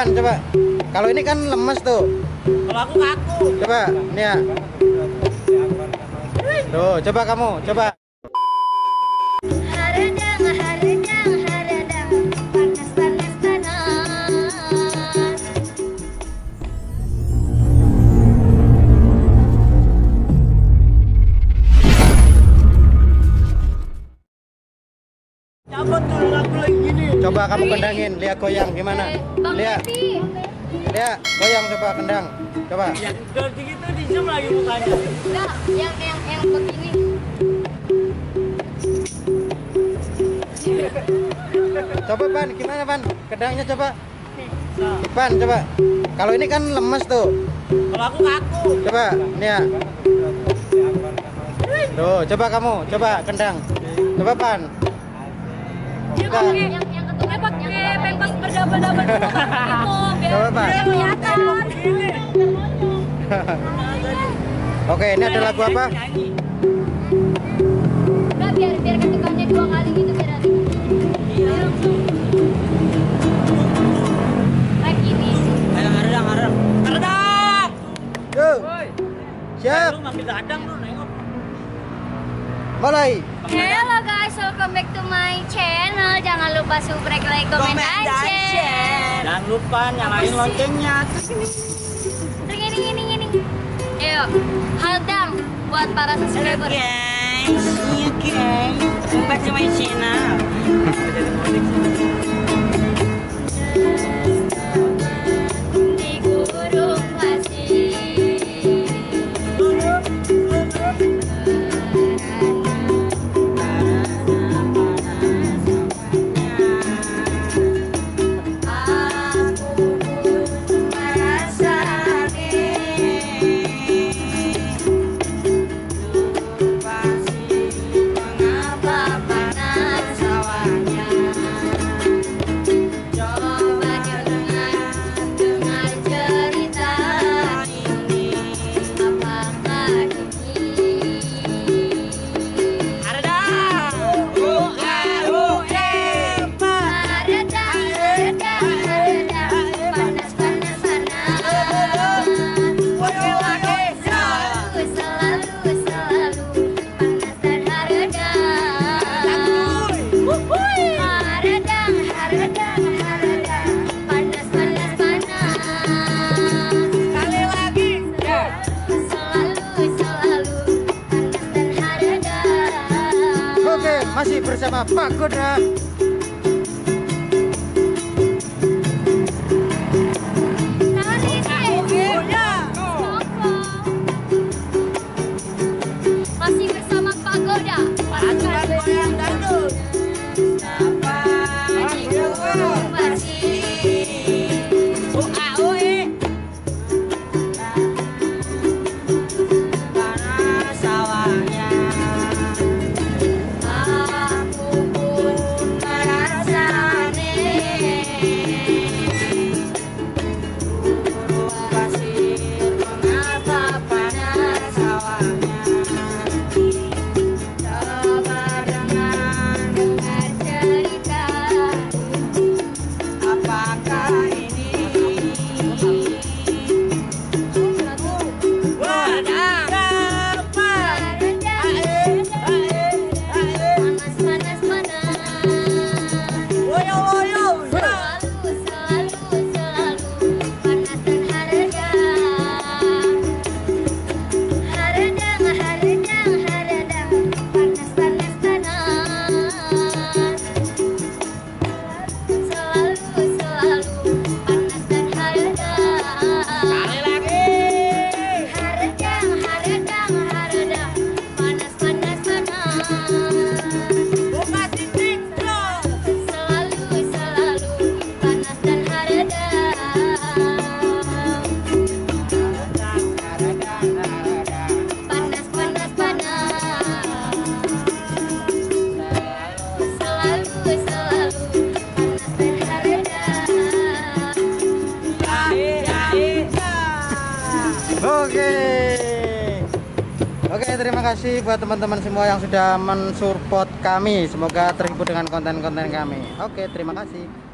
Pan, coba. Kalau ini kan lemes tuh. Kalau aku kaku. Coba, ini ya. Tuh, coba kamu, coba. Coba kamu kendangin, lihat goyang gimana? Eh, Lihat, lihat goyang coba kendang. Coba. Yang dari gitu di zoom lagi mukanya. Enggak, yang yang yang begini. Coba Pan, gimana Pan? Kendangnya coba. Pan, coba. Kalau ini kan lemes tuh. Kalau aku kaku. Coba, ini ya. Tuh, coba kamu, coba kendang. Coba Pan. Dia Nah. pakai berdabel-dabel itu biar kelihatan. Oke, ini ada lagu apa? Enggak biar biar ketukannya dua kali gitu biar ada. Kayak gini. Ayo Woi. siap, Lu manggil dadang lu nengok. mulai. Hello welcome back to my channel. Jangan lupa subscribe, like, comment, dan share. Jangan lupa nyalain loncengnya. Terus ini. Ring ini ini ini. Ayo, hadang buat para subscriber. guys. Iya guys. Back to my channel. Masih bersama Pak Goda. Terima kasih buat teman-teman semua yang sudah mensupport kami. Semoga terhibur dengan konten-konten kami. Oke, terima kasih.